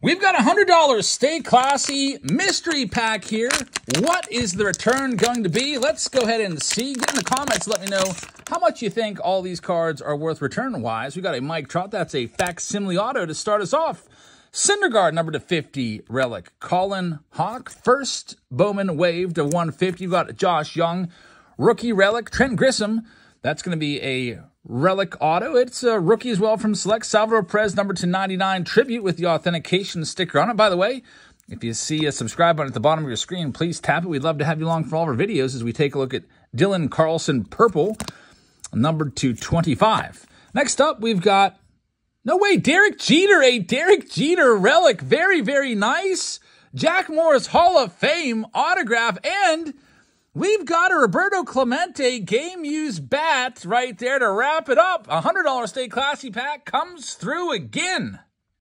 We've got a $100 Stay Classy mystery pack here. What is the return going to be? Let's go ahead and see. Get in the comments, let me know how much you think all these cards are worth return-wise. We got a Mike Trout. That's a facsimile auto to start us off. Syndergaard, number to 50, relic. Colin Hawk, first Bowman wave to 150. You've got Josh Jung, rookie relic. Trent Grisham, that's going to be a Relic Auto. It's a rookie as well from Select. Salvador Perez, number to 99, tribute with the authentication sticker on it. By the way, if you see a subscribe button at the bottom of your screen, please tap it. We'd love to have you along for all of our videos as we take a look at Dylan Carlson Purple, number to 25. Next up, we've got, no way, Derek Jeter, a Derek Jeter relic. Very, very nice. Jack Morris Hall of Fame autograph and We've got a Roberto Clemente game used bat right there to wrap it up. A $100 Stay Classy pack comes through again.